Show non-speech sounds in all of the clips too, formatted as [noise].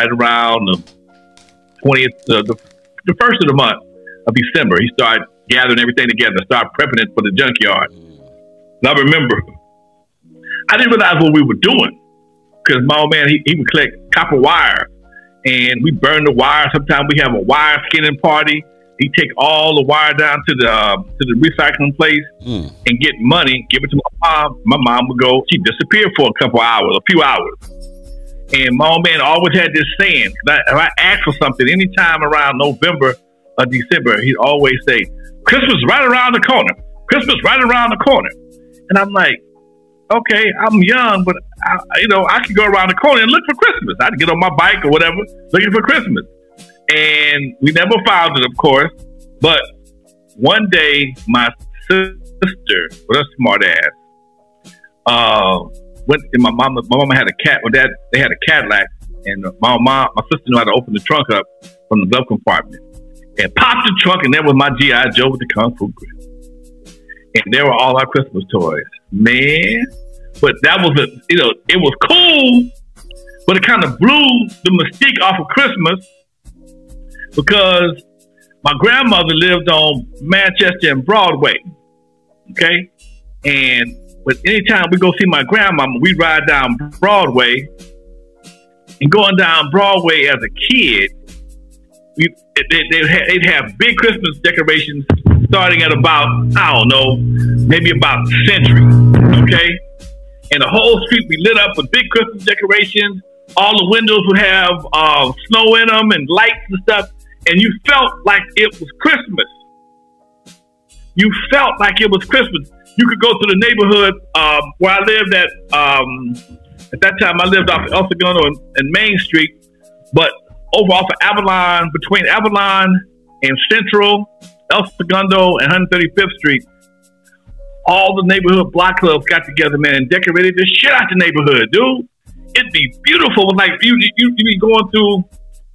right around the twentieth, uh, the, the first of the month of December. He started gathering everything together, started prepping it for the junkyard. And I remember, I didn't realize what we were doing because my old man he, he would collect copper wire, and we burn the wire. Sometimes we have a wire skinning party. He take all the wire down to the uh, to the recycling place Mm. and get money, give it to my mom. My mom would go. She disappeared for a couple hours, a few hours. And my old man always had this saying. If I asked for something anytime around November or December, he'd always say, "Christmas right around the corner. Christmas right around the corner." And I'm like, "Okay, I'm young, but I, you know I could go around the corner and look for Christmas. I'd get on my bike or whatever, looking for Christmas." And we never found it, of course. But one day, my sister, with a smart ass, uh, went. And my mama, my mama had a cat. Well, dad, they had a Cadillac, and uh, my mom, my sister knew how to open the trunk up from the glove compartment, and popped the trunk, and there was my GI Joe with the kung fu grip, and there were all our Christmas toys, man. But that was a, you know, it was cool, but it kind of blew the mystique off of Christmas because my grandmother lived on Manchester and Broadway. Okay. And but anytime we go see my grandmama, we ride down Broadway. And going down Broadway as a kid, we, they, they'd, have, they'd have big Christmas decorations starting at about, I don't know, maybe about century. Okay. And the whole street would be lit up with big Christmas decorations. All the windows would have uh, snow in them and lights and stuff. And you felt like it was Christmas. You felt like it was Christmas. You could go to the neighborhood um, where I lived at. Um, at that time, I lived off of El Segundo and, and Main Street, but over off of Avalon, between Avalon and Central, El Segundo, and 135th Street, all the neighborhood block clubs got together, man, and decorated the shit out the neighborhood, dude. It'd be beautiful. Like you, you, you be going through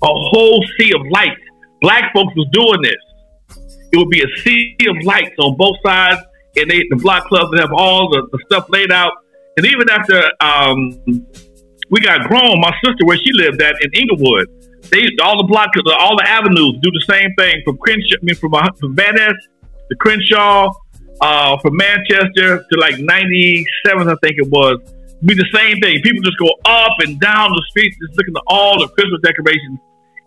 a whole sea of lights. Black folks was doing this. It would be a sea of lights on both sides, and they the block clubs have all the, the stuff laid out. And even after um, we got grown, my sister where she lived at in Inglewood, they all the block, all the avenues do the same thing from Crenshaw, I mean from uh, from Ness to Crenshaw, uh, from Manchester to like ninety seven, I think it was. Be the same thing. People just go up and down the streets, just looking at all the Christmas decorations,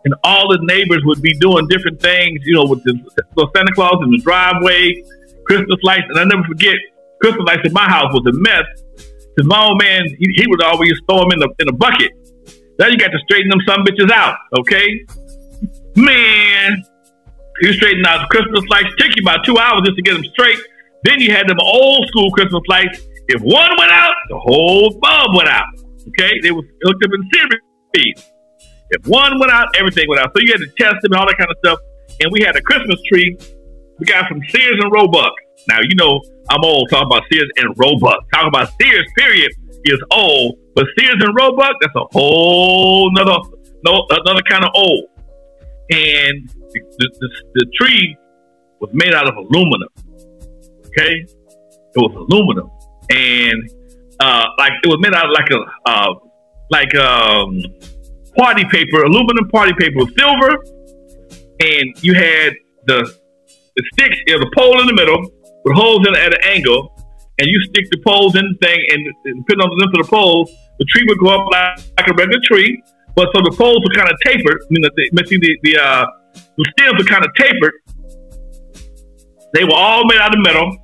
and all the neighbors would be doing different things, you know, with the, the Santa Claus in the driveway, Christmas lights, and I never forget Christmas lights in my house was a mess. Cause my old man, he, he would always throw them in the in a bucket. Now you got to straighten them some bitches out, okay? Man, you straighten out Christmas lights. Take you about two hours just to get them straight. Then you had them old school Christmas lights. If one went out, the whole bulb went out. Okay, they was hooked up in series. If one went out, everything went out. So you had to test them and all that kind of stuff. And we had a Christmas tree. We got some Sears and Roebuck. Now you know I'm old talking about Sears and Roebuck. Talking about Sears, period, is old. But Sears and Roebuck, that's a whole nother, no, another kind of old. And the, the, the tree was made out of aluminum. Okay, it was aluminum, and uh, like it was made out of like a uh, like um, party paper, aluminum party paper with silver, and you had the the sticks, know, the pole in the middle with holes in at an angle, and you stick the poles in the thing, and, and putting on the length of the poles, the tree would go up like, like a regular tree, but so the poles were kind of tapered. I mean, the, the, the, the, uh, the stems were kind of tapered. They were all made out of metal,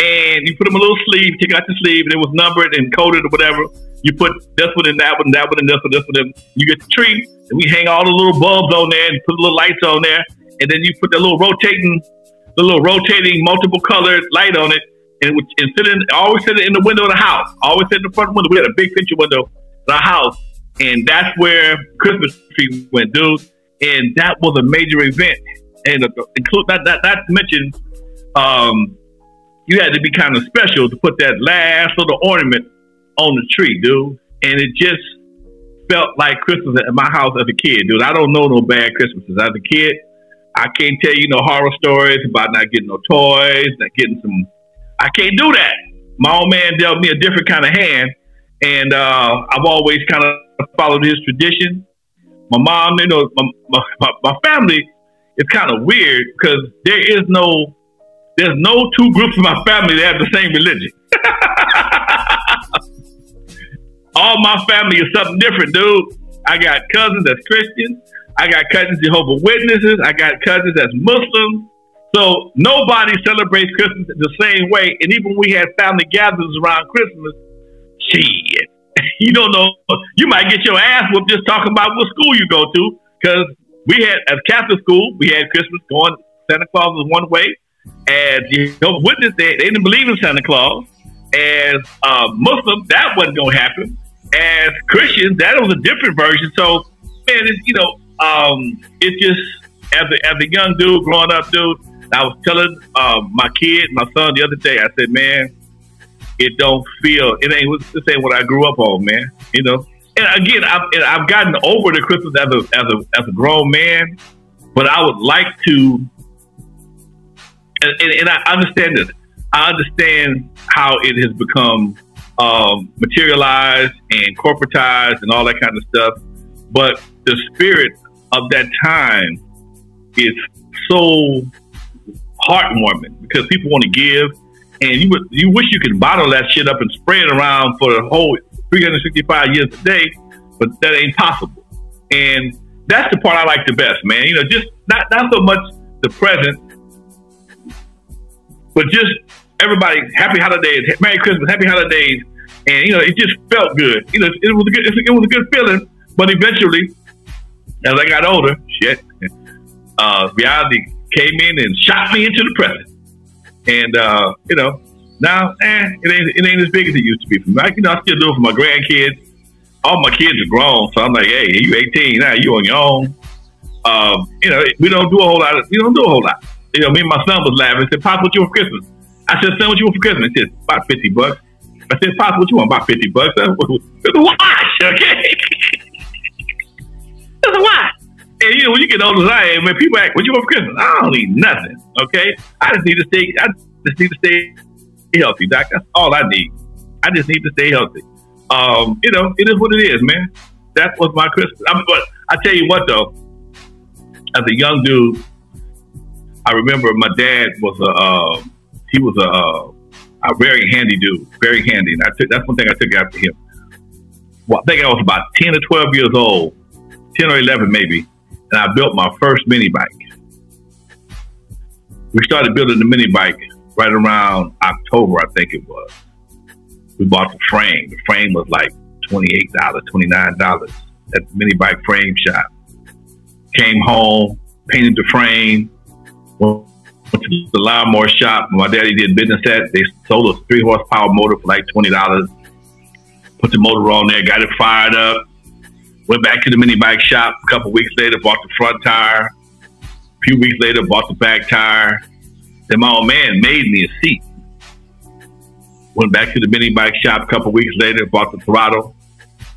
and you put them a little sleeve, take out the sleeve, and it was numbered and coded or whatever. You put this one in that one, that one, and this one, this one. And you get the tree, and we hang all the little bulbs on there and put little lights on there, and then you put the little rotating, the little rotating multiple colored light on it, and, and sit in, always sit it in the window of the house. Always sit in the front window. We had a big picture window in our house, and that's where Christmas tree went, dude. And that was a major event, and uh, include that that that mentioned. Um, you had to be kind of special to put that last little ornament on the tree, dude. And it just felt like Christmas at my house as a kid, dude. I don't know no bad Christmases. As a kid, I can't tell you no horror stories about not getting no toys, not getting some. I can't do that. My old man dealt me a different kind of hand, and uh, I've always kind of followed his tradition. my mom, you know, my, my, my family is kind of weird because there is no, there's no two groups of my family that have the same religion. [laughs] All my family is something different, dude. I got cousins that's Christians. I got cousins Jehovah Witnesses. I got cousins that's Muslims. So nobody celebrates Christmas the same way. And even we had family gatherings around Christmas, shit, [laughs] you don't know. You might get your ass whooped just talking about what school you go to. Because we had, at Catholic school, we had Christmas going, Santa Claus was one way. As Jehovah Witness, they, they didn't believe in Santa Claus. As uh, Muslim, that wasn't going to happen. As Christians, that was a different version. So, man, you know, um, it's just, as a, as a young dude growing up, dude, I was telling uh, my kid, my son, the other day. I said, "Man, it don't feel it ain't this ain't what I grew up on, man. You know." And again, I've, I've gotten over the Christmas as a as a as a grown man, but I would like to, and, and, and I understand this. I understand how it has become um, materialized and corporatized and all that kind of stuff. But the spirit of that time is so heartwarming because people want to give, and you you wish you could bottle that shit up and spray it around for the whole 365 years a day, but that ain't possible. And that's the part I like the best, man. You know, just not not so much the present, but just everybody happy holidays, Merry Christmas, happy holidays, and you know it just felt good. You know, it was a good it was a good feeling. But eventually, as I got older, shit, uh, reality came in and shot me into the present. And uh, you know, now eh, it ain't it ain't as big as it used to be for me. I, you know, I still do it for my grandkids. All my kids are grown, so I'm like, hey, you 18 now, you on your own. Um, you know, we don't do a whole lot. Of, we don't do a whole lot. You know, me and my son was laughing. Said, "Pop, what you want for Christmas?" I said, "Son, what you want for Christmas?" He said, "About 50 bucks." I said, "Pop, what you want? About 50 bucks?" It's a watch, okay? A watch. And you know, when you get older as I am, people ask, "What you want for Christmas?" I don't need nothing. Okay, I just need to stay. I just need to stay healthy, doc. That's all I need. I just need to stay healthy. Um, you know, it is what it is, man. That was my Christmas. I mean, but I tell you what, though, as a young dude, I remember my dad was a uh, he was a, uh, a very handy dude, very handy. And I took that's one thing I took after him. Well, I think I was about ten or twelve years old, ten or eleven maybe and I built my first mini bike. We started building the mini bike right around October, I think it was. We bought the frame. The frame was like $28, $29 at the mini bike frame shop. Came home, painted the frame, went to the lawnmower shop. My daddy did business at. They sold a three horsepower motor for like $20. Put the motor on there, got it fired up Went back to the mini bike shop. A couple weeks later, bought the front tire. A few weeks later, bought the back tire. Then my old man made me a seat. Went back to the mini bike shop a couple weeks later, bought the throttle,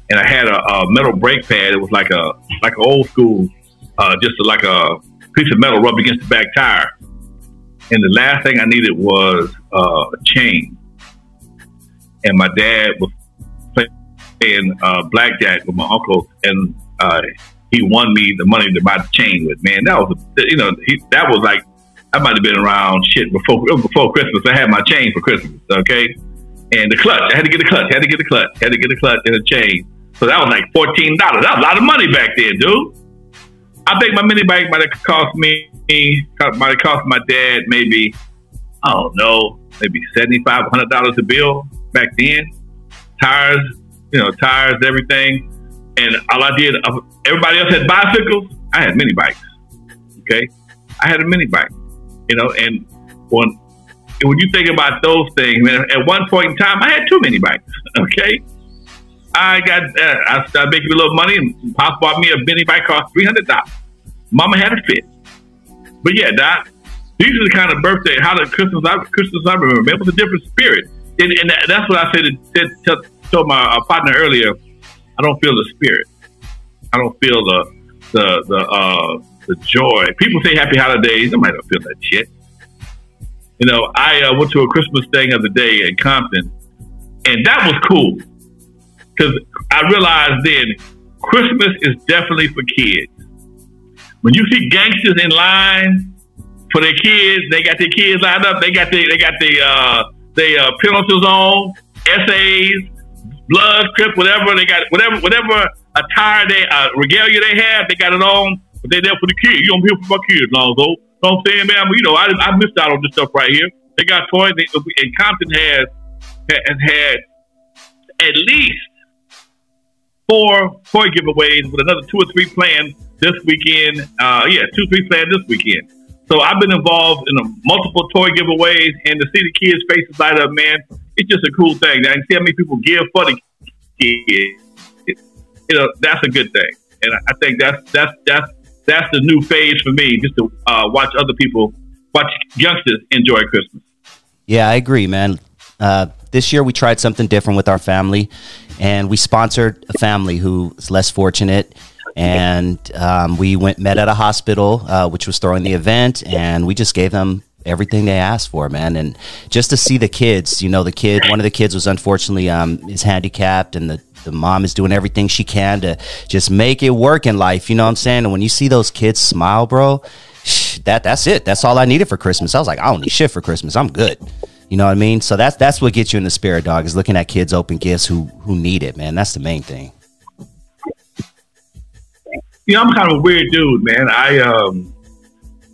and I had a, a, metal brake pad. It was like a like an old school, uh, just like a piece of metal rubbed against the back tire. And the last thing I needed was uh, a chain. And my dad was playing uh, blackjack with my uncle, and uh, he won me the money to buy the chain with. Man, that was you know he, that was like I might have been around shit before before Christmas. I had my chain for Christmas, okay, and the clutch. I had to get the clutch. I Had to get the clutch. I Had to get the clutch and a chain. So that was like fourteen dollars. That was a lot of money back then, dude. I think my mini bike might have cost me might have cost my dad maybe I don't know maybe seventy five hundred dollars a bill back then. Tires, you know, tires, everything. And all I did, everybody else had bicycles. I had mini bikes. Okay, I had a mini bike. You know, and when when you think about those things, man, at one point in time, I had two mini bikes. [laughs] Okay, I got uh, I started making a little money, and Pop bought me a mini bike cost three hundred dollars. Mama had a fit, but yeah, these are the kind of birthday, how the Christmas I Christmas I remember. It was a different spirit, and, and that's what I said to, told my uh, partner earlier, I don't feel the spirit. I don't feel the the the uh, the joy. People say happy holidays. I might not feel that shit. You know, I uh, went to a Christmas thing the other day in Compton, and that was cool because I realized then Christmas is definitely for kids. When you see gangsters in line for their kids, they got their kids lined up. They got the they got the uh, they uh, pencils on, essays, blood, crip, whatever they got, whatever whatever attire they uh, regalia they have, they got it on. But they're there for the kids. You don't here for my kids, Lonzo. What I'm saying, man? You know, I, I missed out on this stuff right here. They got toys, they, and Compton has has had at least four toy giveaways with another two or three planned this weekend. Uh, yeah, two, three planned this weekend. So I've been involved in a, multiple toy giveaways, and to see the kids' faces light up, man, it's just a cool thing. And see how many people give for the kids. You know, that's a good thing, and I think that's that's that's that's the new phase for me, just to uh, watch other people, watch youngsters enjoy Christmas. Yeah, I agree, man. Uh, this year we tried something different with our family, and we sponsored a family who is less fortunate. And um, we went met at a hospital, uh, which was throwing the event, and we just gave them everything they asked for, man. And just to see the kids, you know, the kid, one of the kids was unfortunately um, is handicapped, and the the mom is doing everything she can to just make it work in life. You know what I'm saying? And when you see those kids smile, bro, that that's it. That's all I needed for Christmas. I was like, I don't need shit for Christmas. I'm good. You know what I mean? So that's that's what gets you in the spirit, dog. Is looking at kids open gifts who who need it, man. That's the main thing. You know, I'm kind of a weird dude, man. I um,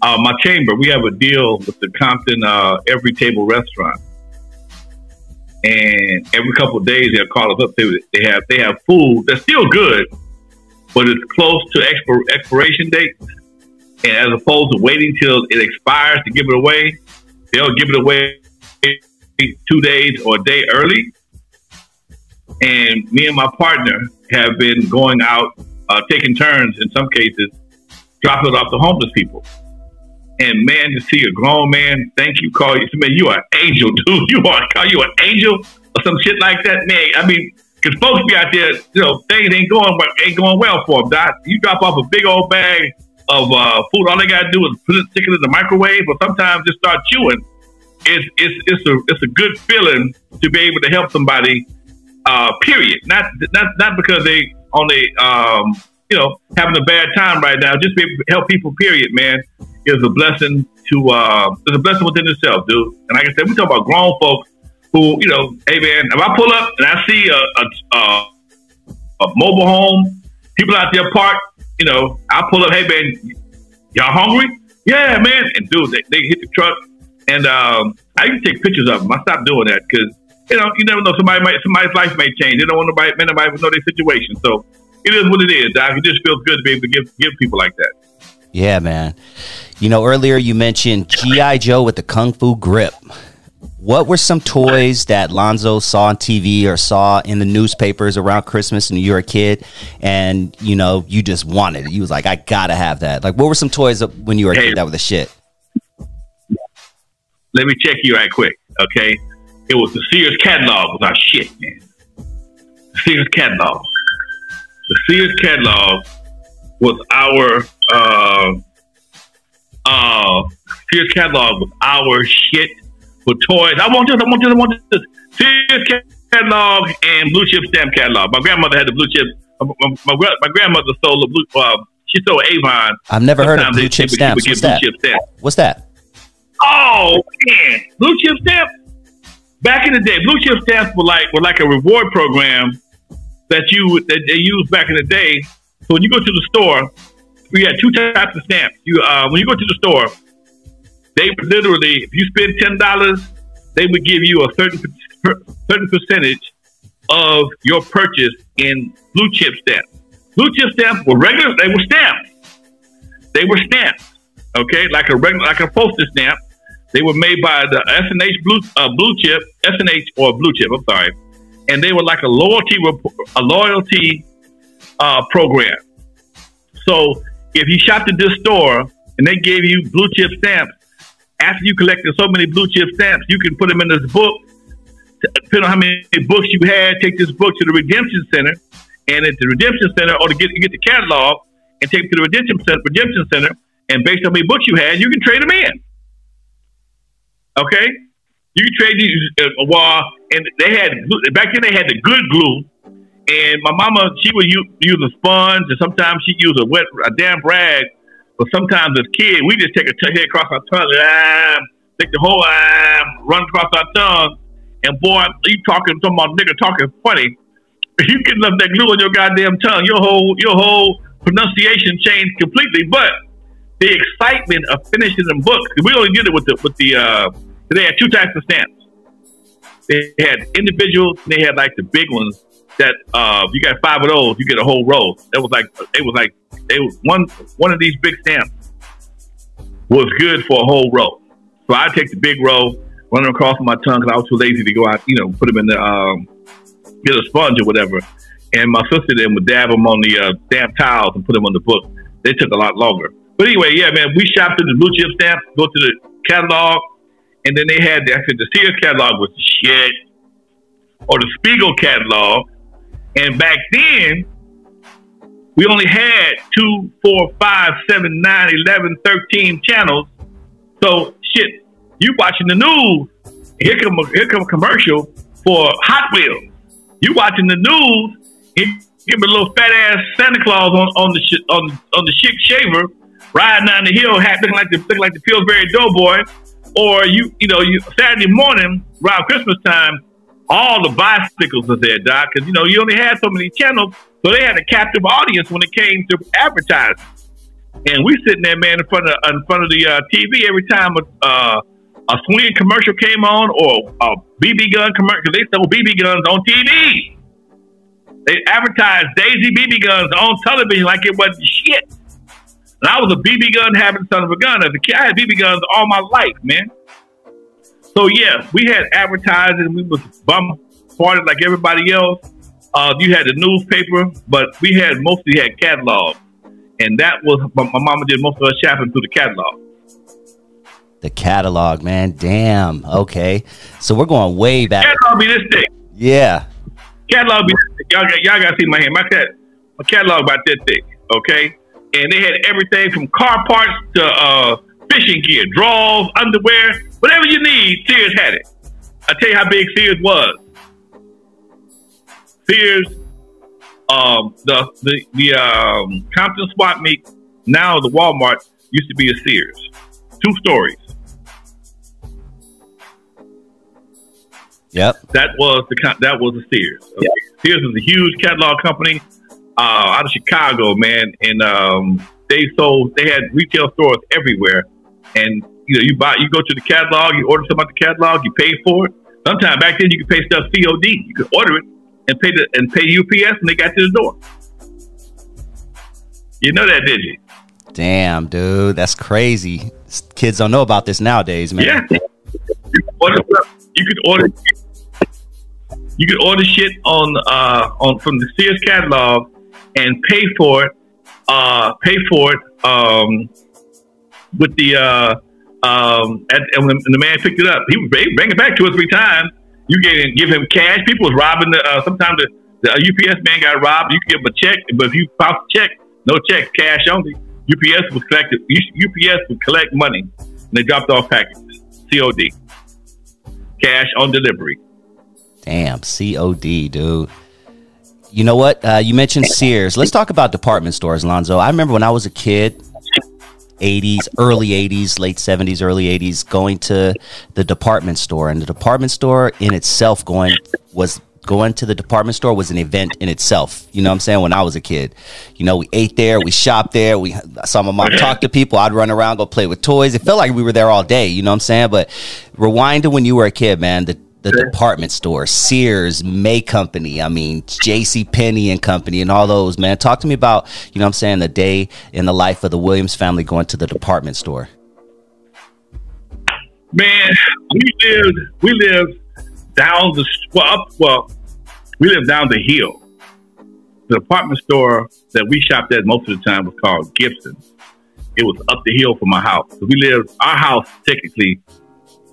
uh, my chamber, we have a deal with the Compton uh, Every Table Restaurant, and every couple of days they'll call us up. They, they have they have food that's still good, but it's close to expir- expiration date. And as opposed to waiting till it expires to give it away, they'll give it away two days or a day early. And me and my partner have been going out, uh, taking turns in some cases, dropping it off to homeless people. And man, to see a grown man, thank you, call you, man, you are an angel, [laughs] dude. You are, call you an angel or some shit like that, man. I mean, because folks be out there, you know, things ain't going ain't going well for them. Doc. You drop off a big old bag of uh, food, all they gotta do is put it, stick it in the microwave, or sometimes just start chewing it's it's it's a it's a good feeling to be able to help somebody. Uh, period. Not not not because they only um, you know having a bad time right now. Just be able to help people. Period, man, is a blessing to uh, it's a blessing within itself, dude. And like I said, we talk about grown folks who you know, hey man, if I pull up and I see a a, a, a mobile home, people out there parked, you know, I pull up, hey man, y'all hungry? Yeah, man, and dude, they, they hit the truck and um, I used to take pictures of them. I stopped doing that because you know you never know somebody might somebody's life may change. They don't want nobody, man, nobody know their situation. So it is what it is, Doc. It just feels good to be able to give give people like that. Yeah, man. You know, earlier you mentioned GI Joe with the Kung Fu grip. What were some toys that Lonzo saw on TV or saw in the newspapers around Christmas and you were a kid and, you know, you just wanted it? You was like, I gotta have that. Like, what were some toys when you were a hey, kid that were the shit? let me check you right quick, okay? It was the Sears catalog was our shit, man. The Sears catalog. The Sears catalog was our uh, uh, Sears catalog was our shit for toys. I want this, I want this, I want this. Sears catalog and blue chip stamp catalog. My grandmother had the blue chip. My, my, my grandmother sold the blue. Uh, she sold Avon. I've never heard of blue chip stamps. What's that? What's that? Oh man, blue chip stamp. Back in the day, blue chip stamps were like were like a reward program that you that they used back in the day. So when you go to the store, we had two types of stamps. You uh, when you go to the store, they literally if you spend ten dollars, they would give you a certain certain percentage of your purchase in blue chip stamps. Blue chip stamps were regular; they were stamps. They were stamps, okay, like a regular, like a postage stamp. They were made by the S&H Blue uh, Blue Chip, S&H or Blue Chip. I'm sorry, and they were like a loyalty a loyalty uh, program. So if you shopped at this store and they gave you blue chip stamps, after you collected so many blue chip stamps, you can put them in this book. Depending on how many books you had, take this book to the Redemption Center, and at the Redemption Center, or to get get the catalog and take it to the Redemption Center, Redemption Center, and based on how many books you had, you can trade them in. Okay, you trade these uh, while, and they had back then they had the good glue, And my mama, she would use, use a sponge, and sometimes she use a wet, a damp rag. But sometimes as kids, we just take a t- head across our tongue, ah, take the whole ah, run across our tongue. And boy, you talking to my nigga talking funny. [laughs] You get enough that glue on your goddamn tongue, your whole your whole pronunciation changed completely. But the excitement of finishing the books, we only did it with the with the uh, they had two types of stamps. They had individuals, and they had like the big ones that uh, you got five of those, you get a whole roll. That was like it was like it was one one of these big stamps was good for a whole row. So I take the big roll, run them across my tongue because I was too lazy to go out, you know, put them in the um, get a sponge or whatever. And my sister then would dab them on the uh, damp towels and put them on the book. They took a lot longer. But anyway, yeah, man, we shopped at the blue chip stamps, go to the catalog, and then they had the, I said the Sears catalog was shit, or the Spiegel catalog, and back then, we only had two, four, five, seven, nine, 11, 13 channels. So, shit, you watching the news, here come a, here come a commercial for Hot Wheels. You watching the news, give me a little fat ass Santa Claus on, on the sh- on on the Schick shaver, riding down the hill, hat looking like the looking like the Pillsbury Doughboy, or you you know you Saturday morning around Christmas time, all the bicycles are there, Doc, because you know you only had so many channels, so they had a captive audience when it came to advertising. And we sitting there, man, in front of in front of the uh, TV every time a uh, a swing commercial came on or a BB gun commercial. They sold BB guns on TV. They advertised Daisy BB guns on television like it wasn't shit. And I was a BB gun having son of a gun. As a kid, I had BB guns all my life, man. So yeah, we had advertising. We was bombarded like everybody else. Uh, you had the newspaper, but we had mostly had catalog, and that was my, my mama did most of her shopping through the catalog. The catalog, man. Damn. Okay, so we're going way back. Catalog be this thing. Yeah. Catalog be this. Y'all, y'all got to see my hand. My cat, my catalog about that thick. Okay, and they had everything from car parts to uh, fishing gear, drawers, underwear, whatever you need. Sears had it. I tell you how big Sears was. Sears, um, the the the um, Compton Swap Meet, now the Walmart used to be a Sears, two stories. Yep. That was the that was the Sears. Okay. Yep. Sears was a huge catalog company uh, out of Chicago, man, and um, they sold. They had retail stores everywhere, and you know, you buy, you go to the catalog, you order something at the catalog, you pay for it. Sometimes back then you could pay stuff COD. You could order it and pay the and pay UPS, and they got to the door. You know that, did you? Damn, dude, that's crazy. Kids don't know about this nowadays, man. Yeah, you could order. You could order, you could order shit on uh on from the Sears catalog and pay for it. Uh, pay for it um, with the uh, um, and, and when the man picked it up, he would bring it back two or three times. You gave give him cash. People was robbing the. Uh, sometimes the, the UPS man got robbed. You could give him a check, but if you post a check, no check, cash only. UPS was collected. UPS would collect money, and they dropped off packages. COD, cash on delivery. Damn, COD, dude. You know what? Uh, you mentioned Sears. Let's talk about department stores, Lonzo. I remember when I was a kid, 80s, early 80s, late 70s, early 80s, going to the department store. And the department store in itself going was going to the department store was an event in itself. You know what I'm saying? When I was a kid, you know, we ate there, we shopped there, we saw my mom talk to people. I'd run around, go play with toys. It felt like we were there all day. You know what I'm saying? But rewind to when you were a kid, man. The the sure. department store, Sears, May Company, I mean, J.C. Penney and Company, and all those, man. Talk to me about, you know I'm saying, the day in the life of the Williams family going to the department store. Man, we lived, we lived down the, well, up, well, we lived down the hill. The department store that we shopped at most of the time was called Gibson's. It was up the hill from my house. So we lived, our house technically,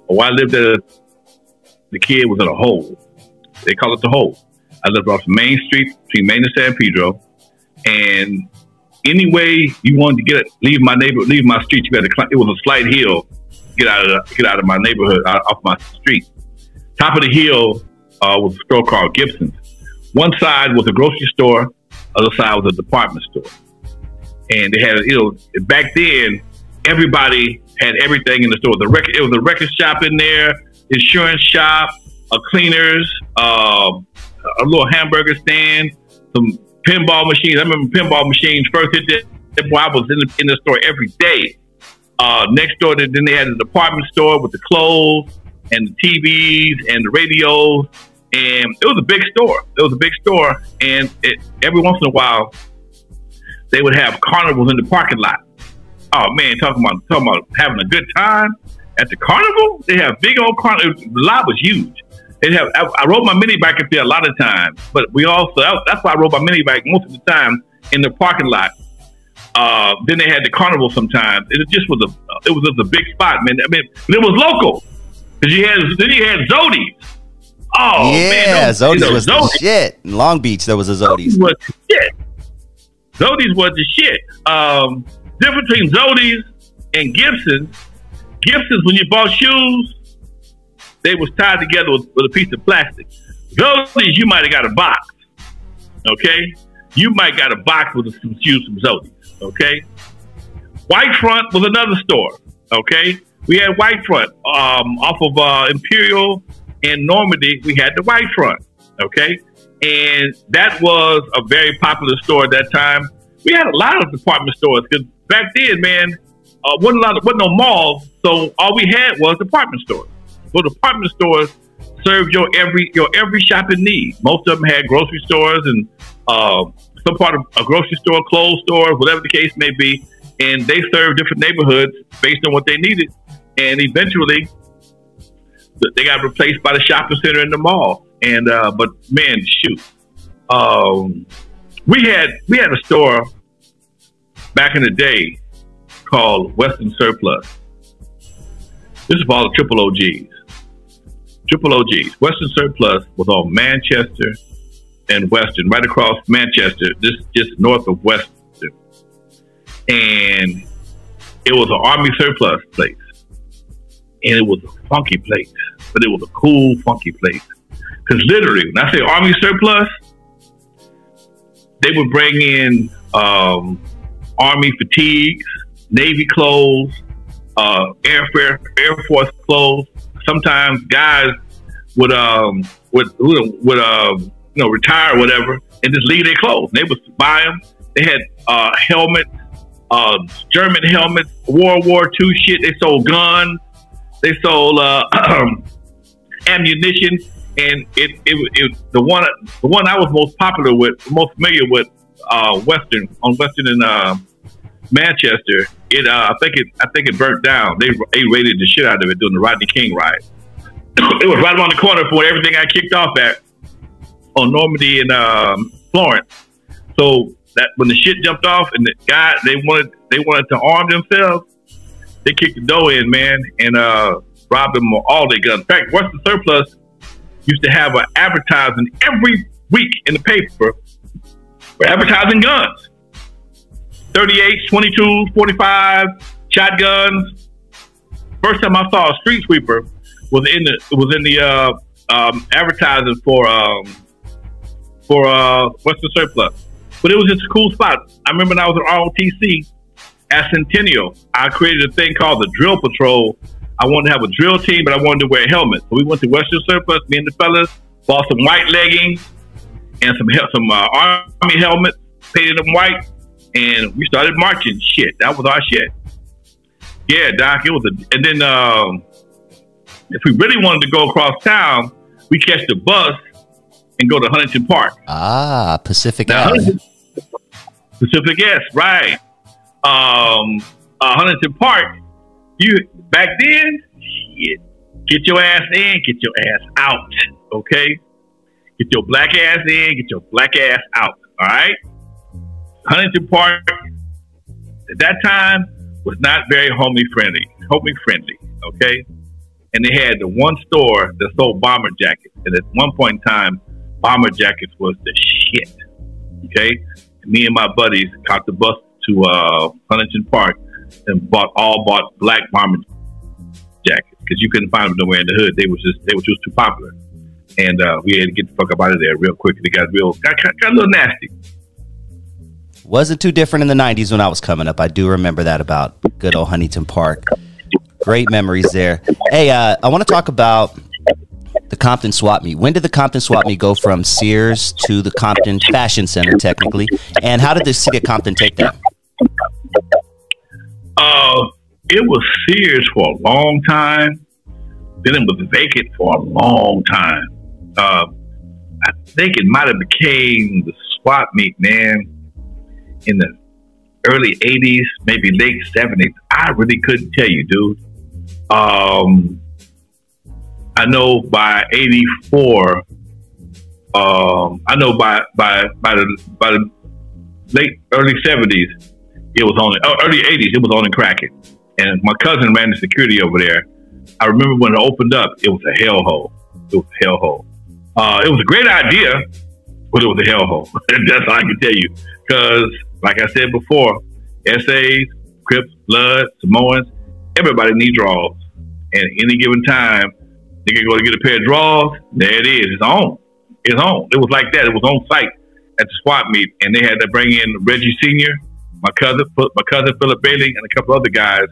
or I lived at the kid was in a hole. They call it the hole. I lived off Main Street between Main and San Pedro, and any way you wanted to get it, leave my neighbor, leave my street, you had to climb. It was a slight hill. Get out of the, get out of my neighborhood, out, off my street. Top of the hill uh, was a store called Gibson's. one side was a grocery store, other side was a department store, and they had you know back then everybody had everything in the store. The record it was a record shop in there, insurance shop, a cleaners, uh, a little hamburger stand, some pinball machines. I remember pinball machines first hit that. Boy, I was in the, in the store every day. Uh, next door, then they had a department store with the clothes and the TVs and the radios, and it was a big store. It was a big store, and it, every once in a while, they would have carnivals in the parking lot. Oh man, talking about talking about having a good time at the carnival. They have big old carnival. The lot was huge. They have. I, I rode my mini bike up there a lot of times, but we also that's why I rode my mini bike most of the time in the parking lot uh, then they had the carnival sometimes. It just was a it was just a big spot, man. I mean, it was local because you had then you had Zody's. Oh yeah, man, you know, was Zody's. the shit. In Long Beach, there was a Zody's. Zody's was shit. Zody's was the shit. Um, difference between Zody's and Gibson's. Gibson's, when you bought shoes, they was tied together with, with a piece of plastic. Zody's, you might have got a box. Okay, you might got a box with some shoes from Zody's. Okay. White Front was another store. Okay. We had White Front um, off of uh, Imperial and Normandy. We had the White Front. Okay. And that was a very popular store at that time. We had a lot of department stores because back then, man, uh, wasn't a lot wasn't no malls, so all we had was department stores. So department stores served your every your every shopping need. Most of them had grocery stores and uh, some part of a grocery store, clothes store, whatever the case may be, and they serve different neighborhoods based on what they needed. And eventually, they got replaced by the shopping center in the mall. And uh, but man, shoot, um, we had we had a store back in the day called Western Surplus. This is for all the triple OGs. Triple OGs. Western Surplus was on Manchester and Western, right across Manchester, just just north of Western, and it was an Army surplus place, and it was a funky place, but it was a cool, funky place. Because literally, when I say Army surplus, they would bring in um, Army fatigues, Navy clothes, uh, Air, Air Force clothes. Sometimes guys would um would would, um you know, retire or whatever, and just leave their clothes. They would buy them. They had uh, helmets, uh, German helmets, World War II shit. They sold guns. They sold uh, [clears throat] ammunition, and it, it, it the one the one I was most popular with, most familiar with, uh, Western on Western and uh, Manchester. It uh, I think it I think it burnt down. They they raided the shit out of it during the Rodney King riot. [coughs] it was right around the corner where everything I kicked off at on Normandy and um, Florence. So that when the shit jumped off and the guy they wanted they wanted to arm themselves, they kicked the door in, man, and uh, robbed them of all their guns. In fact, Western Surplus used to have an advertising every week in the paper for advertising guns. 38, 22, 45, shotguns. First time I saw a street sweeper was in the was in the uh, um, advertising for um, for uh, Western Surplus. But it was just a cool spot. I remember when I was at ROTC at Centennial, I created a thing called the Drill Patrol. I wanted to have a drill team, but I wanted to wear helmets. So we went to Western Surplus, me and the fellas, bought some white leggings and some some uh, army helmets, painted them white, and we started marching. Shit, that was our shit. Yeah, Doc, it was a. And then um, if we really wanted to go across town, we catch the bus and go to Huntington Park. Ah, Pacific now, Pacific S, right. Um, uh, Huntington Park, you back then, shit, get your ass in, get your ass out, okay? Get your black ass in, get your black ass out, all right? Huntington Park, at that time, was not very homie friendly, Homie friendly, okay? And they had the one store that sold bomber jackets. And at one point in time, bomber jackets was the shit. Okay, and me and my buddies caught the bus to uh, Huntington Park and bought all bought black bomber jackets because you couldn't find them nowhere in the hood. They was just they were just too popular. and uh, we had to get the fuck up out of there real quick. It got real, got, got, got a little nasty. Wasn't too different in the '90s when I was coming up. I do remember that about good old Huntington Park. Great memories there. Hey, uh, I want to talk about the Compton Swap Meet. When did the Compton Swap Meet go from Sears to the Compton Fashion Center, technically? And how did the city of Compton take that? Uh, it was Sears for a long time. Then it was vacant for a long time. Uh, I think it might have became the swap meet, man, in the early '80s, maybe late '70s. I really couldn't tell you, dude. Um, I know by '84. Um, I know by by by the by the late early '70s, it was on oh, early '80s. It was on and cracking, and my cousin ran the security over there. I remember when it opened up, it was a hellhole. It was a hellhole. Uh, it was a great idea, but it was a hellhole. [laughs] That's all I can tell you. Because, like I said before, essays, Crips, Blood, Samoans, everybody needs draws. And at any given time, they can go to get a pair of draws. There it is. It's on. It's on. It was like that. It was on site at the swap meet, and they had to bring in Reggie Senior, my cousin, my cousin Philip Bailey, and a couple other guys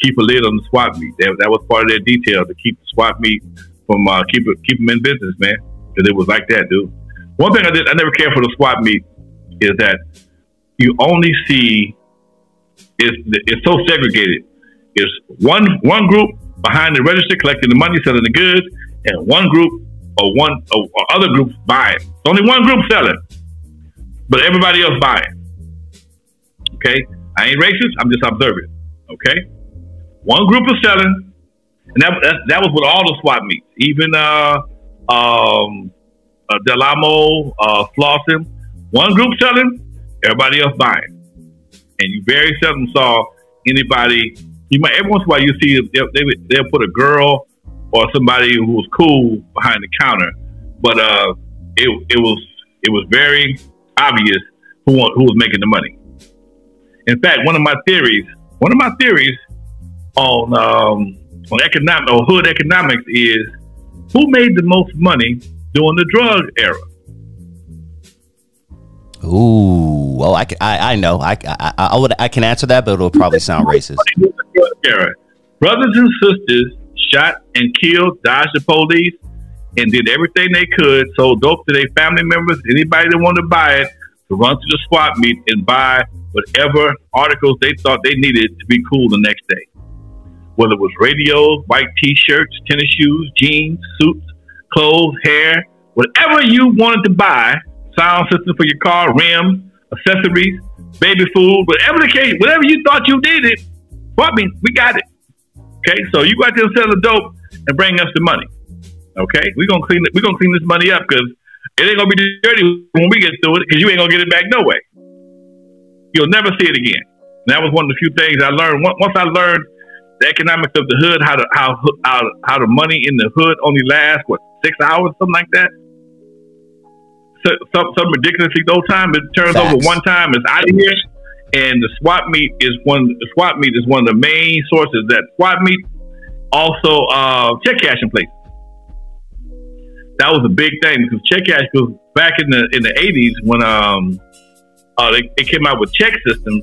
keep a lid on the swap meet. That, that was part of their detail to keep the swap meet from uh, keep keep them in business, man. Because it was like that, dude. One thing I did, I never cared for the swap meet is that you only see it's it's so segregated. It's one one group behind the register collecting the money, selling the goods, and one group or one or, or other group buying. It's only one group selling, but everybody else buying. Okay, I ain't racist. I'm just observing. Okay, one group is selling, and that that, that was with all the swap meets, even uh, um, uh, Del Amo, uh, Slauson. One group selling, everybody else buying, and you very seldom saw anybody. You might every once in a while you see they they they'll put a girl or somebody who was cool behind the counter, but uh, it it was it was very obvious who who was making the money. In fact, one of my theories, one of my theories on um, on economic or hood economics is who made the most money during the drug era. Ooh, well, I, I, I know. I, I, I would I can answer that, but it'll probably sound racist. Brothers and sisters shot and killed, dodged the police, and did everything they could, sold dope to their family members, anybody that wanted to buy it, to run to the swap meet and buy whatever articles they thought they needed to be cool the next day whether it was radios, white t-shirts, tennis shoes, jeans, suits, clothes, hair, whatever you wanted to buy, sound system for your car, rims, accessories, baby food, whatever the case, whatever you thought you needed, I mean, we got it. Okay, so you go out there and sell the dope and bring us the money. Okay, we're gonna clean it. We're gonna clean this money up because it ain't gonna be dirty when we get through it because you ain't gonna get it back no way. You'll never see it again. And that was one of the few things I learned. Once I learned the economics of the hood, how the how how how the money in the hood only lasts what six hours, something like that. So, some some ridiculously low time. It turns Facts. over one time. It's out of here, and the swap meet is one. The swap meet is one of the main sources that swap meet. Also, uh, check cashing places. That was a big thing because check cash was back in the in the eighties when um uh, they, they came out with check systems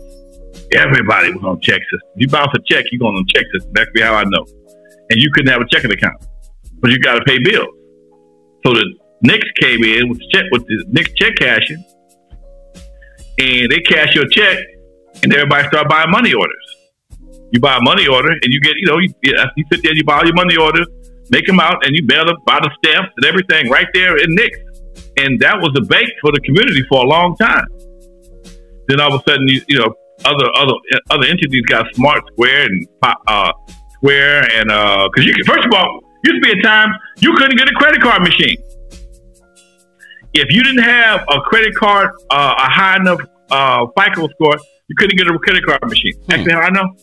Everybody was on ChexSystem. You bounce a check, you're going on ChexSystem. That's how I know. And you couldn't have a checking account, but you got to pay bills. So the Nix came in with check with the Nix check cashing, and they cash your check, and everybody start buying money orders. You buy a money order, and you get you know you, you sit there, you buy all your money orders, make them out, and you mail them, buy the stamps and everything right there in Nix. And that was the bank for the community for a long time. Then all of a sudden, you, you know, other other other entities got Smart Square and uh, Square and because uh, you can, first of all used to be a time you couldn't get a credit card machine if you didn't have a credit card uh, a high enough uh, FICO score you couldn't get a credit card machine. Hmm. Actually, I know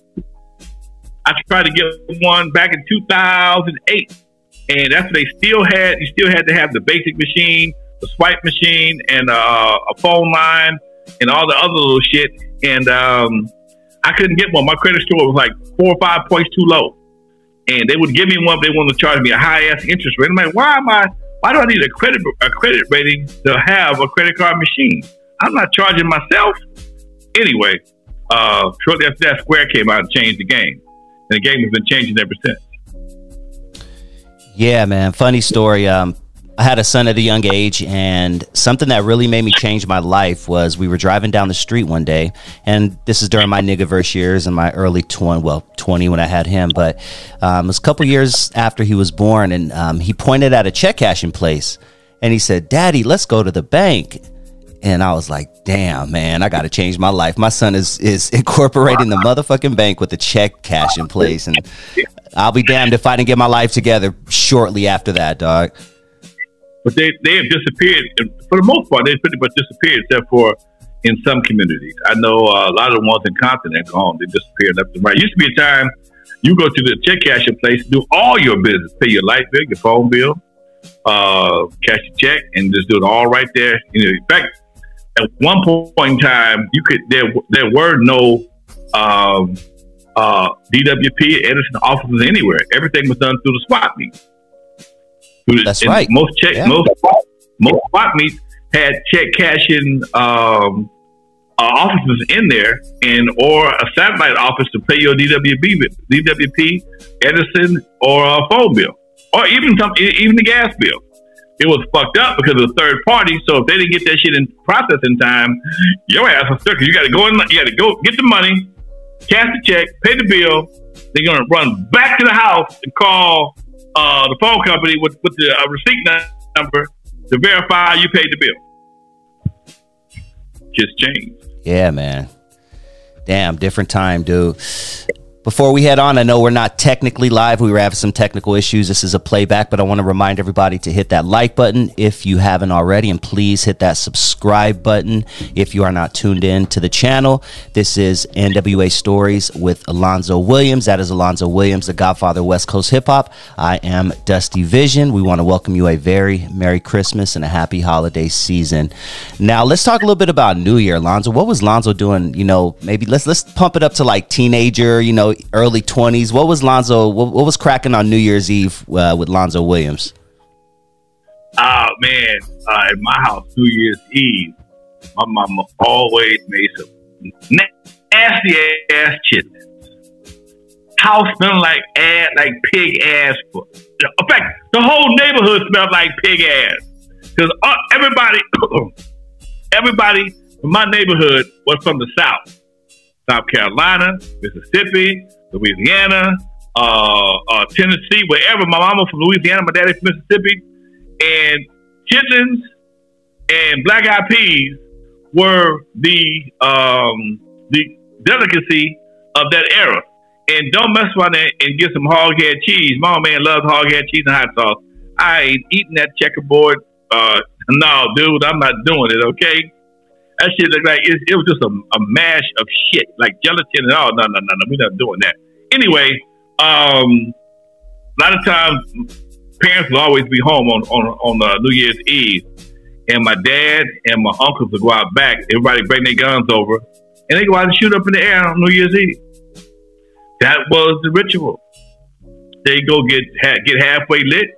I tried to get one back in 2008 and that's they still had you still had to have the basic machine the swipe machine and uh, a phone line and all the other little shit and um, I couldn't get one. My credit score was like four or five points too low, and they would give me one. But they wanted to charge me a high ass interest rate. I'm like, why am I? Why do I need a credit a credit rating to have a credit card machine? I'm not charging myself. Anyway, uh, shortly after that, Square came out and changed the game, and the game has been changing ever since. Yeah, man. Funny story. Um, I had a son at a young age, and something that really made me change my life was we were driving down the street one day, and this is during my niggaverse years in my early 20, well, 20 when I had him, but um, it was a couple years after he was born, and um, he pointed at a check cashing place, and he said, Daddy, let's go to the bank. And I was like, damn, man, I got to change my life. My son is is [laughs] incorporating the motherfucking bank with a check cash in place. And I'll be damned if I didn't get my life together shortly after that, dog but they, they have disappeared. For the most part, they've pretty much disappeared, except for in some communities. I know uh, a lot of the ones in Compton gone. They disappeared left and right. Used to be a time you go to the check cashing place, do all your business, pay your light bill, your phone bill, uh, cash a check, and just do it all right there. You know, in fact, at one point in time, you could there there were no um, uh, DWP Edison offices anywhere. Everything was done through the swap meet. That's and right. Most check, yeah. most most swap meets had check cashing um, uh, offices in there, and or a satellite office to pay your DWB, DWP, Edison, or a phone bill, or even some, even the gas bill. It was fucked up because of the third party. So if they didn't get that shit in process in time, your ass was stuck. You got to go in. You got to go get the money, cash the check, pay the bill. They're gonna run back to the house and call uh, the phone company with, with the uh, receipt number to verify you paid the bill. Just changed. Yeah, man. Damn, different time, dude. Before we head on, I know we're not technically live. We were having some technical issues. This is a playback, but I want to remind everybody to hit that like button if you haven't already, and please hit that subscribe button if you are not tuned in to the channel. This is NWA Stories with Alonzo Williams. That is Alonzo Williams, the Godfather of West Coast Hip Hop. I am Dusty Vision. We want to welcome you a very Merry Christmas and a happy holiday season. Now, let's talk a little bit about New Year, Alonzo. What was Lonzo doing? You know, maybe let's let's pump it up to like teenager. You know early 20s. What was Lonzo? What, what was cracking on New Year's Eve uh, with Lonzo Williams? Oh man, uh, at my house New Year's Eve, my mama always made some nasty ass chitlins. House smelling like ass, like pig ass. In fact, the whole neighborhood smelled like pig ass because uh, everybody, [coughs] everybody from my neighborhood was from the south. South Carolina, Mississippi, Louisiana, uh, uh, Tennessee, wherever. My mama from Louisiana, my daddy from Mississippi, and chitlins and black eyed peas were the um, the delicacy of that era. And don't mess around and get some hog head cheese. My man loves hog head cheese and hot sauce. I ain't eating that checkerboard. Uh, no, dude, I'm not doing it. Okay, that shit looked like it, it was just a, a, mash of shit, like gelatin and all. No, no, no, no, we're not doing that. Anyway, um, a lot of times parents will always be home on on on uh, New Year's Eve, and my dad and my uncles will go out back. Everybody bring their guns over, and they go out and shoot up in the air on New Year's Eve. That was the ritual. They go get ha- get halfway lit,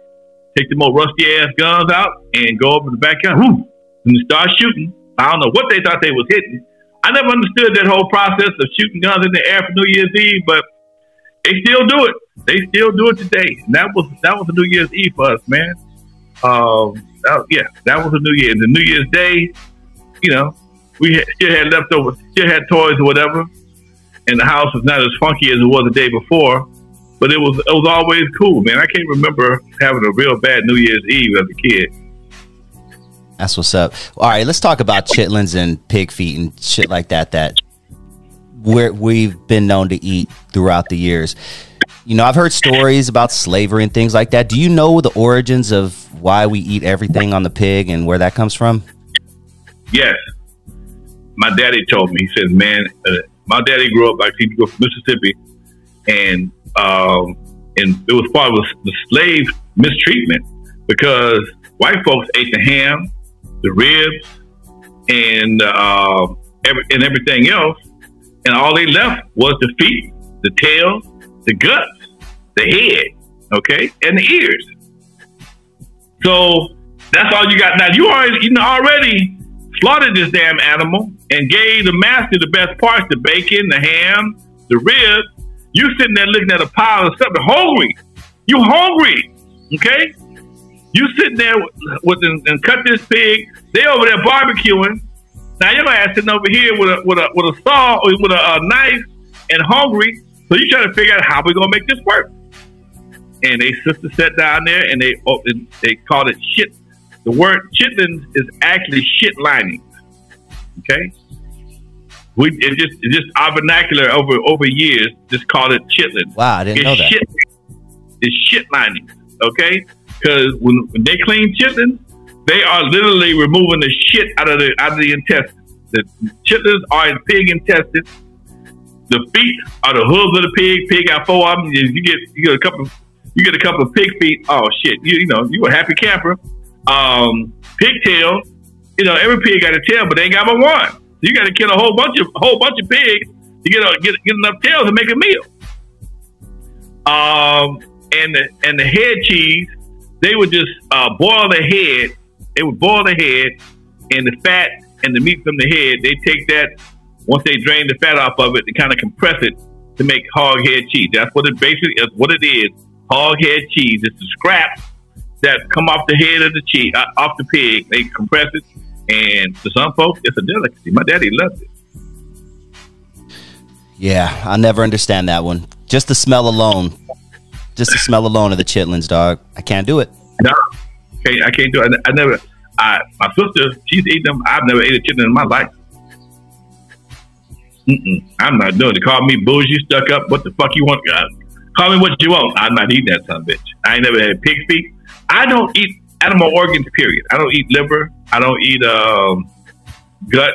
take the more rusty ass guns out, and go over the backyard, whoo, and start shooting I don't know what they thought they was hitting. I never understood that whole process of shooting guns in the air for New Year's Eve, but they still do it. They still do it today. And that was that was a New Year's Eve for us, man. Um, that, yeah, that was a New Year. And the New Year's Day, you know, we had, still had leftovers, still had toys or whatever, and the house was not as funky as it was the day before. But it was it was always cool, man. I can't remember having a real bad New Year's Eve as a kid. That's what's up. All right, let's talk about chitlins and pig feet and shit like that. That we we've been known to eat throughout the years. You know, I've heard stories about slavery and things like that. Do you know the origins of why we eat everything on the pig and where that comes from? Yes. My daddy told me. He says, "Man, uh, my daddy grew up like he grew up from Mississippi, and um, and it was part of the slave mistreatment because white folks ate the ham, the ribs, and uh, every, and everything else, and all they left was the feet, the tail, the guts, the head, okay, and the ears. So that's all you got. Now you already you know already slaughtered this damn animal and gave the master the best parts: the bacon, the ham, the ribs. You sitting there looking at a pile of stuff, hungry. You hungry, okay? You sitting there with and, and cut this pig. They over there barbecuing. Now you're ass sitting over here with a with a with a saw or with a, a knife and hungry. So you trying to figure out how we gonna make this work. And they sister sat down there and they oh, they called it shit. The word chitlins is actually shit lining. Okay, we it just it just our vernacular over over years just called it chitlins. Wow, I didn't it's know that. Shit, it's shit lining. Okay, because when, when they clean chitlins, they are literally removing the shit out of the out of the intestines. The chitlins are in pig intestines. The feet are the hooves of the pig. Pig got four of them. You get you get a couple. You get a couple of pig feet. Oh shit! You, you know you a happy camper. Um, pigtail. You know every pig got a tail, but they ain't got but one. You got to kill a whole bunch of whole bunch of pigs to get a, get get enough tails to make a meal. Um, and the and the head cheese, they would just uh, boil the head. They would boil the head, and the fat and the meat from the head. They take that once they drain the fat off of it, they kind of compress it to make hog head cheese. That's what it basically is. What it is, hog head cheese. It's the scraps that come off the head of the cheese, uh, off the pig. They compress it, and to some folks, it's a delicacy. My daddy loved it. Yeah, I never understand that one. Just the smell alone, just the smell alone of the chitlins, dog. I can't do it. No, okay, I can't do it. I, I never. I my sister, she's eating them. I've never ate a chitlin in my life. Mm-mm, I'm not doing it. Call me bougie, stuck up. What the fuck you want? Uh, call me what you want. I'm not eating that son bitch. I ain't never had pig feet. I don't eat animal organs. Period. I don't eat liver. I don't eat um, gut.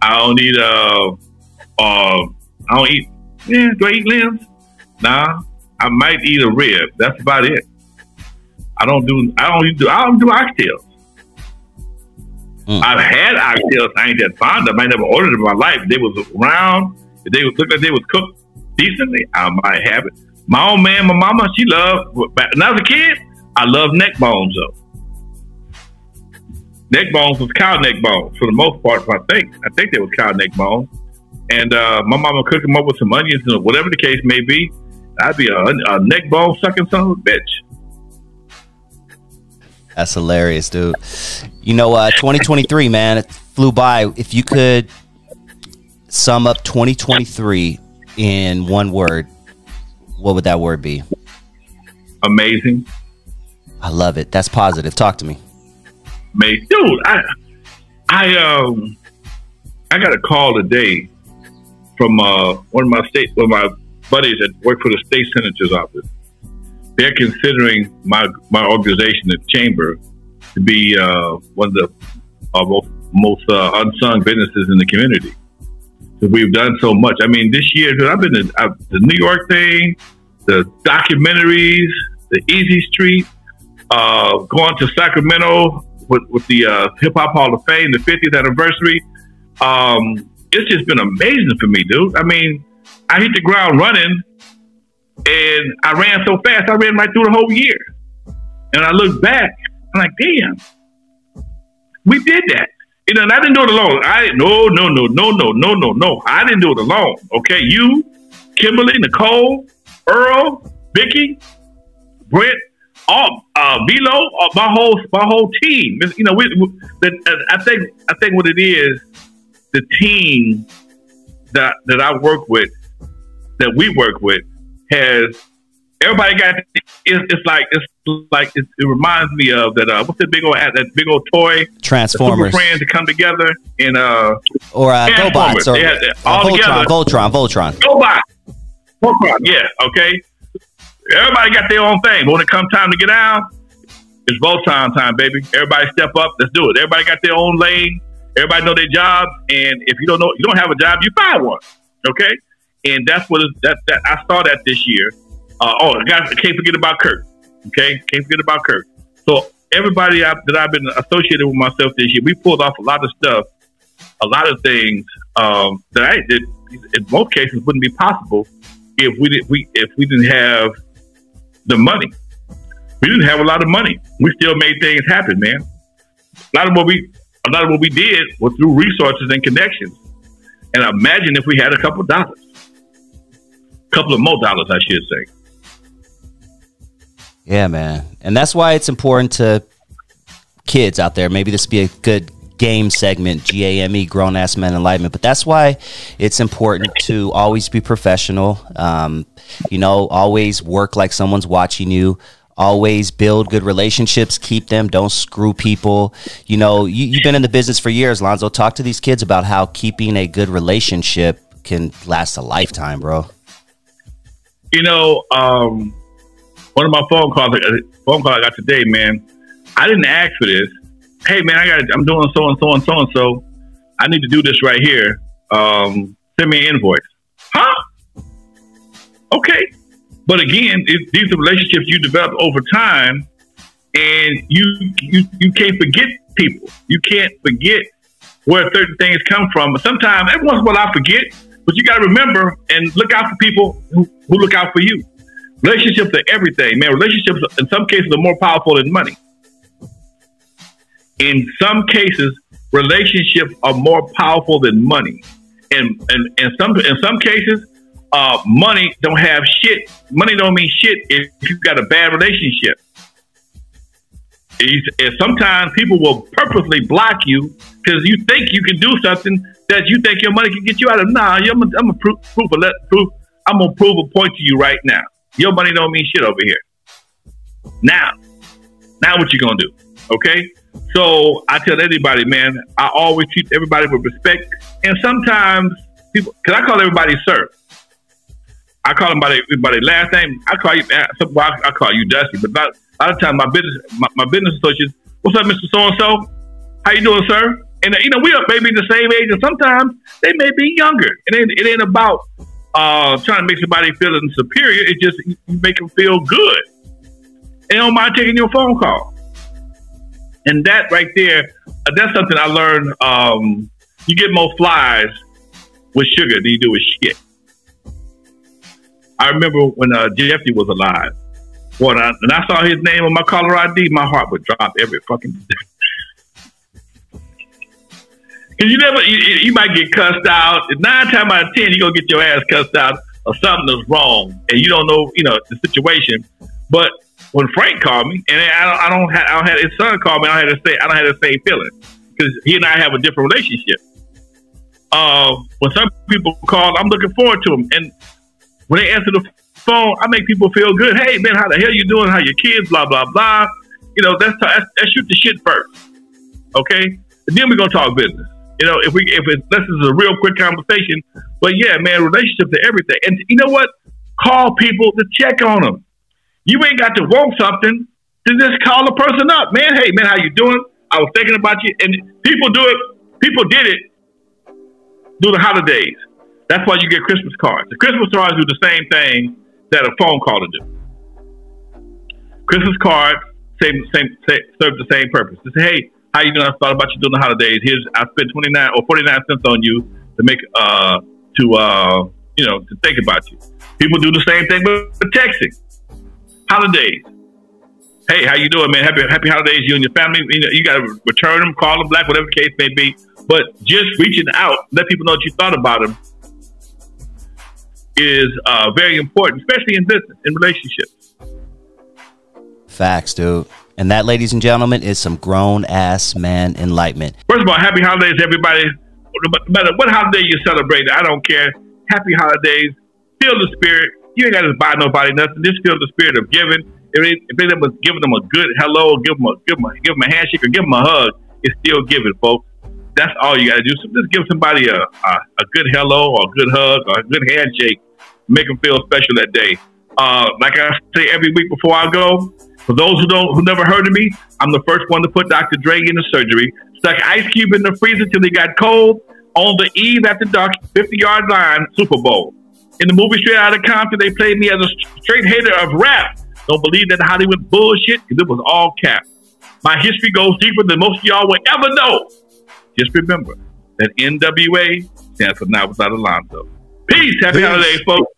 I don't eat uh, uh, I don't eat. Yeah, do I eat limbs? Nah, I might eat a rib. That's about it. I don't do. I don't do. I don't do oxtails. Mm. I've had oxtails. I ain't that fond of. I never ordered them in my life. They was round. They looked like they was cooked decently, I might have it. My old man, my mama, she loved. When I was a kid, I loved neck bones though. Neck bones was cow neck bones for the most part. I think. I think they was cow neck bones. And uh, my mama cook them up with some onions and whatever the case may be. I'd be a, a neck bone sucking son of a bitch. That's hilarious, dude. You know, uh, 2023, man, it flew by. If you could sum up 2023 in one word, what would that word be? Amazing. I love it. That's positive. Talk to me. Amazing. Dude, I, I, um, I got a call today from uh, one of my state, one of my buddies that work for the state senator's office. They're considering my my organization, the chamber, to be uh, one of the uh, most, uh, unsung businesses in the community. So we've done so much. I mean, this year, I've been to uh, the New York thing, the documentaries, the Easy Street, uh, going to Sacramento with, with the uh, Hip Hop Hall of Fame, the 50th anniversary. Um, it's just been amazing for me, dude. I mean, I hit the ground running and I ran so fast, I ran right through the whole year. And I look back, I'm like, damn, we did that. You know, and I didn't do it alone. I no, no, no, no, no, no, no, no. I didn't do it alone. Okay, you, Kimberly, Nicole, Earl, Vicky, Brent, all uh, Velo, uh, my whole my whole team. You know, we, we, I think I think what it is the team that that I work with, that we work with, has everybody got. It's, it's like it's like it, it, reminds me of that. Uh, what's that big old that big old toy Transformers friends to come together in uh or uh, GoBots or, or all Voltron, together. Voltron, Voltron, GoBot, Voltron. Yeah, okay. Everybody got their own thing. But when it comes time to get out, it's Voltron time, baby. Everybody step up. Let's do it. Everybody got their own lane. Everybody know their job, and if you don't know, you don't have a job, you find one. Okay, and that's what that that I saw that this year. Uh, oh, guys, I can't forget about Kurt. Okay, can't forget about Kurt. So everybody I, that I've been associated with myself this year, we pulled off a lot of stuff, a lot of things um, that I did. In most cases, wouldn't be possible if we did we if we didn't have the money. We didn't have a lot of money. We still made things happen, man. A lot of what we a lot of what we did was through resources and connections. And imagine if we had a couple dollars, couple of more dollars, I should say. Yeah, man. And that's why it's important to kids out there. Maybe this be a good game segment, G A M E, grown ass men enlightenment. But that's why it's important to always be professional. Um, you know, always work like someone's watching you. Always build good relationships, keep them, don't screw people. You know, you, have been in the business for years, Lonzo. Talk to these kids about how keeping a good relationship can last a lifetime, bro. You know, um, one of my phone calls, uh, phone call I got today, man. I didn't ask for this. Hey, man, I got, I'm doing so and so and so and so. I need to do this right here. Um, send me an invoice. Huh? Okay. But again, it, these are relationships you develop over time, and you you you can't forget people. You can't forget where certain things come from. Sometimes, every once in a while, I forget. But you got to remember and look out for people who, who look out for you. Relationships are everything, man. Relationships, in some cases, are more powerful than money. In some cases, relationships are more powerful than money. And and, and some in some cases, uh, money don't have shit. Money don't mean shit if you've got a bad relationship. And sometimes people will purposely block you because you think you can do something that you think your money can get you out of. Nah, I'm gonna prove, prove, prove, I'm gonna prove a point to you right now. Your money don't mean shit over here. Now, now what you gonna do? Okay. So I tell anybody, man, I always treat everybody with respect, and sometimes people, cause I call everybody sir. I call them by their, by their last name. I call you, uh, I call you Dusty, but a lot of times my business, my, my business associates, what's up, Mister So and So? How you doing, sir? And uh, you know we are maybe the same age, and sometimes they may be younger. It it ain't about uh, trying to make somebody feel superior. It just make them feel good. And don't mind taking your phone call. And that right there, uh, that's something I learned. Um, you get more flies with sugar than you do with shit. I remember when uh, Jeffrey was alive. When I, and I saw his name on my caller ID, my heart would drop every fucking Cause you never, you, you, might get cussed out. Nine times out of ten, you gonna get your ass cussed out or something is wrong, and you don't know, you know, the situation. But when Frank called me, and I don't, I don't, have, I don't have his son call me, I don't have to say, I don't have the same feeling because he and I have a different relationship. Uh, when some people call, I'm looking forward to them, and when they answer the phone, I make people feel good. Hey, man, how the hell you doing? How your kids? Blah blah blah. You know, that's that's, that's shoot the shit first, okay? And then we're gonna talk business. You know, if we if it, this is a real quick conversation, but yeah, man, relationships are everything. And you know what? Call people to check on them. You ain't got to want something to just call a person up, man. Hey, man, how you doing? I was thinking about you, and people do it. People did it through the holidays. That's why you get Christmas cards. The Christmas cards do the same thing that a phone call to do. Christmas cards same same, serve the same purpose. To say, hey, how you doing? I thought about you during the holidays. Here's I spent twenty nine or forty nine cents on you to make uh to uh you know to think about you. People do the same thing with texting. Holidays. Hey, how you doing, man? Happy happy holidays, you and your family. You know, you got to return them, call them back, whatever the case may be. But just reaching out, let people know that you thought about them, is uh, very important, especially in business, in relationships. Facts, dude. And that, ladies and gentlemen, is some grown ass man enlightenment. First of all, happy holidays, everybody. No matter what holiday you celebrate, I don't care. Happy holidays. Feel the spirit. You ain't got to buy nobody nothing. Just feel the spirit of giving. If they, they was giving them a good hello, give them a give them a, give them a handshake or give them a hug, it's still giving, folks. That's all you got to do. So just give somebody a, a, a good hello or a good hug or a good handshake. Make them feel special that day. Uh, like I say every week before I go, for those who don't, who never heard of me, I'm the first one to put Dr. Dre in the surgery. Stuck Ice Cube in the freezer till he got cold. On the eve after dark, 50 yard line, Super Bowl. In the movie Straight Outta Compton, they played me as a straight hater of rap. Don't believe that Hollywood bullshit because it was all cap. My history goes deeper than most of y'all will ever know. Just remember that NWA stands for Not Without Alonzo. Peace. Happy Peace. holidays, folks.